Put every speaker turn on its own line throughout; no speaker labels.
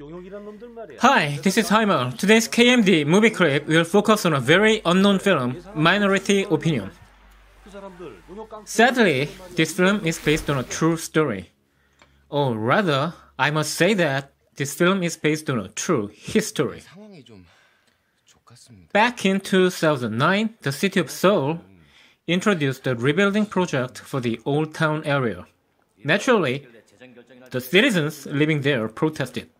Hi, this is Heimer. Today's KMD movie clip will focus on a very unknown film, Minority Opinion. Sadly, this film is based on a true story. Or rather, I must say that this film is based on a true history. Back in 2009, the city of Seoul introduced a rebuilding project for the Old Town area. Naturally, the citizens living there protested.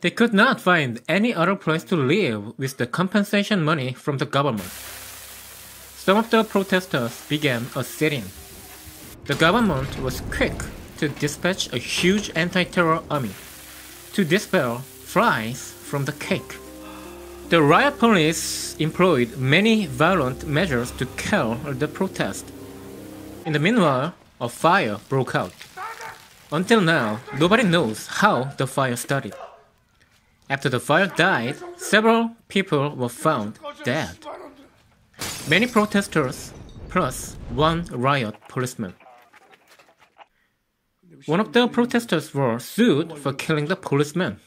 They could not find any other place to live with the compensation money from the government. Some of the protesters began a sit-in. The government was quick to dispatch a huge anti-terror army to dispel flies from the cake. The riot police employed many violent measures to quell the protest. In the meanwhile, a fire broke out. Until now, nobody knows how the fire started. After the fire died, several people were found dead. Many protesters, plus one riot policeman. One of the protesters were sued for killing the policeman.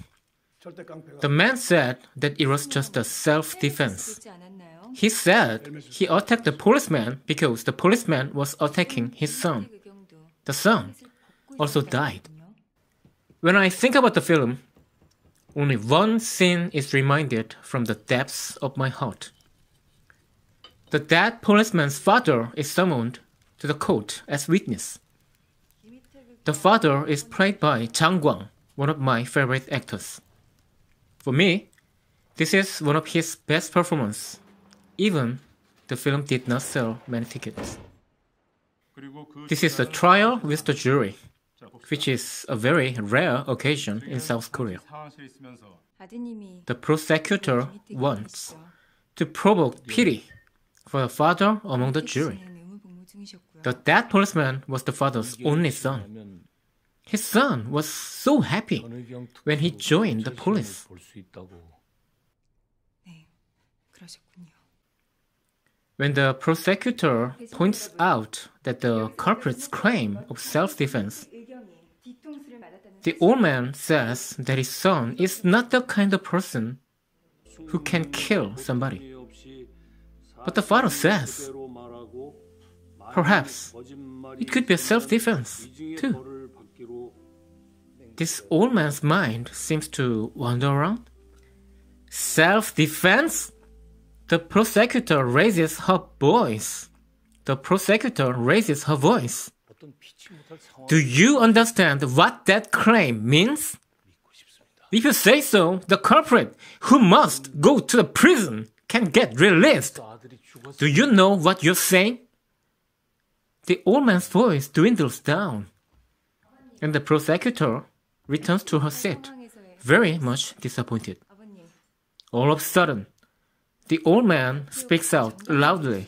The man said that it was just a self-defense. He said he attacked the policeman because the policeman was attacking his son. The son also died. When I think about the film, only one scene is reminded from the depths of my heart. The dead policeman's father is summoned to the court as witness. The father is played by Jang Gwang, one of my favorite actors. For me, this is one of his best performances, even the film did not sell many tickets. This is the trial with the jury which is a very rare occasion in South Korea. The prosecutor wants to provoke pity for the father among the jury. The dead policeman was the father's only son. His son was so happy when he joined the police. When the prosecutor points out that the culprit's claim of self defense the old man says that his son is not the kind of person who can kill somebody. But the father says, perhaps it could be a self defense too. This old man's mind seems to wander around. Self defense? The prosecutor raises her voice. The prosecutor raises her voice. Do you understand what that claim means? If you say so, the culprit who must go to the prison can get released. Do you know what you're saying? The old man's voice dwindles down, and the prosecutor returns to her seat, very much disappointed. All of a sudden, the old man speaks out loudly.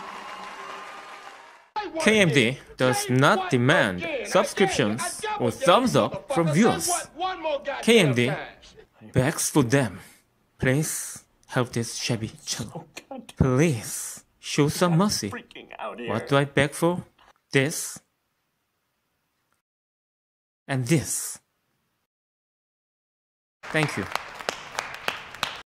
KMD does not demand subscriptions or thumbs up from viewers. KMD begs for them. Please help this shabby channel. Please show some mercy. What do I beg for? This and this. Thank you.